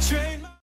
train.